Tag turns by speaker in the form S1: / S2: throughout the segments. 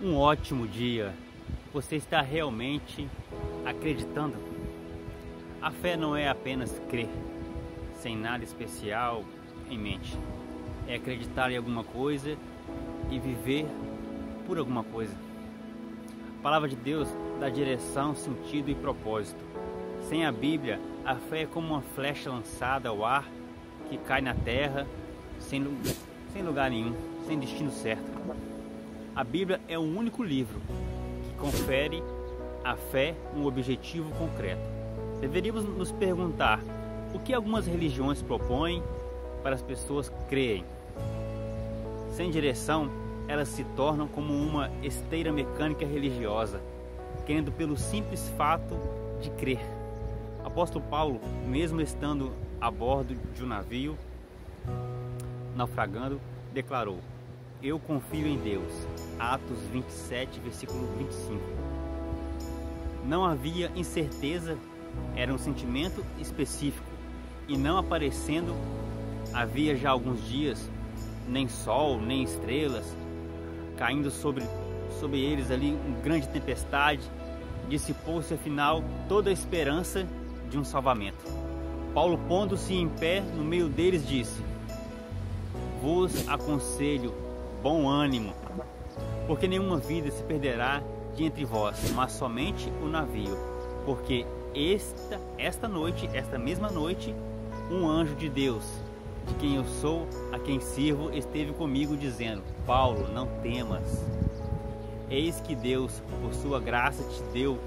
S1: um ótimo dia. Você está realmente acreditando? A fé não é apenas crer, sem nada especial em mente. É acreditar em alguma coisa e viver por alguma coisa. A palavra de Deus dá direção, sentido e propósito. Sem a Bíblia, a fé é como uma flecha lançada ao ar que cai na terra sem, sem lugar nenhum, sem destino certo. A Bíblia é o único livro que confere à fé um objetivo concreto. Deveríamos nos perguntar o que algumas religiões propõem para as pessoas creem. Sem direção, elas se tornam como uma esteira mecânica religiosa, querendo pelo simples fato de crer. Apóstolo Paulo, mesmo estando a bordo de um navio, naufragando, declarou: eu confio em Deus. Atos 27, versículo 25. Não havia incerteza, era um sentimento específico e não aparecendo havia já alguns dias, nem sol, nem estrelas, caindo sobre, sobre eles ali uma grande tempestade, dissipou-se afinal toda a esperança de um salvamento. Paulo, pondo-se em pé no meio deles, disse: Vos aconselho bom ânimo, porque nenhuma vida se perderá de entre vós, mas somente o navio, porque esta, esta noite, esta mesma noite, um anjo de Deus, de quem eu sou, a quem sirvo, esteve comigo dizendo: Paulo, não temas. Eis que Deus, por sua graça, te deu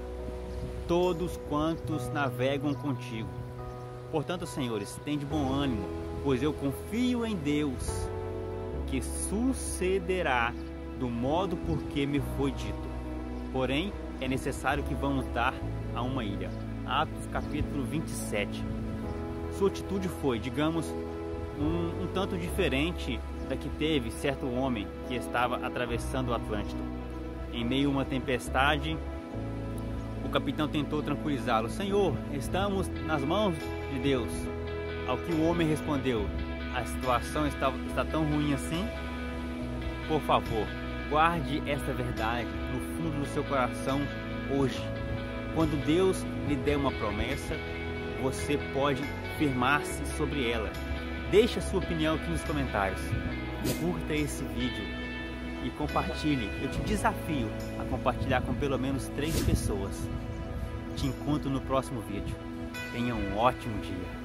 S1: todos quantos navegam contigo. Portanto, senhores, tende bom ânimo, pois eu confio em Deus que sucederá do modo por que me foi dito. Porém, é necessário que vamos dar a uma ilha. Atos capítulo 27. Sua atitude foi, digamos, um, um tanto diferente da que teve certo homem que estava atravessando o Atlântico. Em meio a uma tempestade, o capitão tentou tranquilizá-lo: Senhor, estamos nas mãos de Deus. Ao que o homem respondeu: a situação está, está tão ruim assim? Por favor, guarde esta verdade no fundo do seu coração hoje. Quando Deus lhe der uma promessa, você pode firmar-se sobre ela. Deixe a sua opinião aqui nos comentários. Curta esse vídeo e compartilhe. Eu te desafio a compartilhar com pelo menos três pessoas. Te encontro no próximo vídeo. Tenha um ótimo dia.